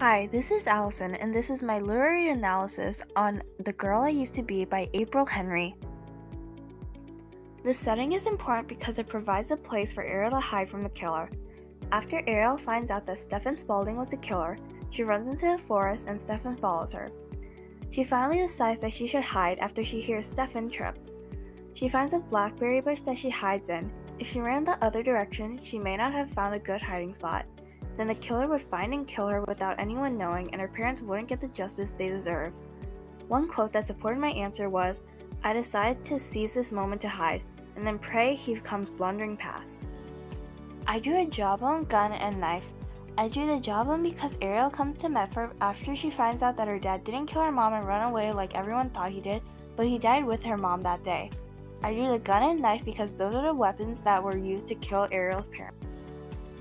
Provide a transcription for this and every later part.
Hi, this is Allison, and this is my literary analysis on The Girl I Used to Be by April Henry. The setting is important because it provides a place for Ariel to hide from the killer. After Ariel finds out that Stefan Spaulding was the killer, she runs into the forest and Stefan follows her. She finally decides that she should hide after she hears Stefan trip. She finds a blackberry bush that she hides in. If she ran the other direction, she may not have found a good hiding spot. Then the killer would find and kill her without anyone knowing, and her parents wouldn't get the justice they deserve. One quote that supported my answer was I decided to seize this moment to hide, and then pray he comes blundering past. I drew a jawbone, gun, and knife. I drew the jawbone because Ariel comes to Medford after she finds out that her dad didn't kill her mom and run away like everyone thought he did, but he died with her mom that day. I drew the gun and knife because those are the weapons that were used to kill Ariel's parents.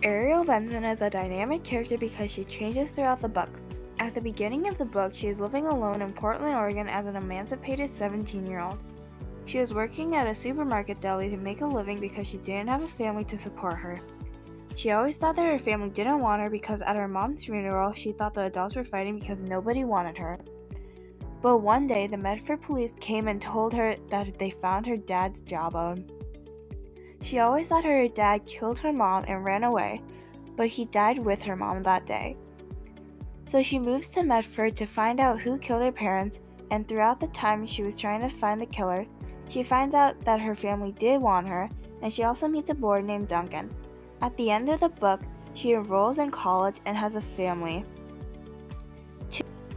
Ariel Benson is a dynamic character because she changes throughout the book. At the beginning of the book, she is living alone in Portland, Oregon as an emancipated 17 year old. She was working at a supermarket deli to make a living because she didn't have a family to support her. She always thought that her family didn't want her because at her mom's funeral, she thought the adults were fighting because nobody wanted her. But one day, the Medford police came and told her that they found her dad's jawbone. She always thought her dad killed her mom and ran away, but he died with her mom that day. So she moves to Medford to find out who killed her parents, and throughout the time she was trying to find the killer, she finds out that her family did want her, and she also meets a boy named Duncan. At the end of the book, she enrolls in college and has a family.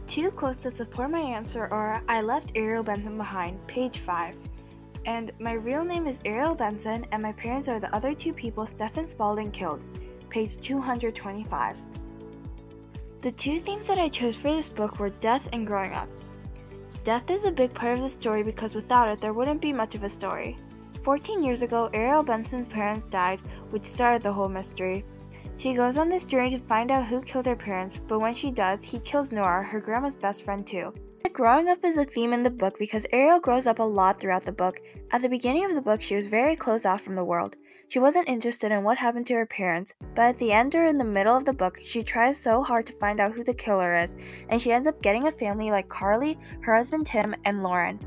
Two, quotes that support my answer are I left Ariel Benson behind, page 5. And my real name is Ariel Benson, and my parents are the other two people Stefan Spaulding killed. Page 225. The two themes that I chose for this book were death and growing up. Death is a big part of the story because without it, there wouldn't be much of a story. 14 years ago, Ariel Benson's parents died, which started the whole mystery. She goes on this journey to find out who killed her parents, but when she does, he kills Nora, her grandma's best friend, too. Growing up is a theme in the book because Ariel grows up a lot throughout the book. At the beginning of the book, she was very closed off from the world. She wasn't interested in what happened to her parents, but at the end or in the middle of the book, she tries so hard to find out who the killer is, and she ends up getting a family like Carly, her husband Tim, and Lauren.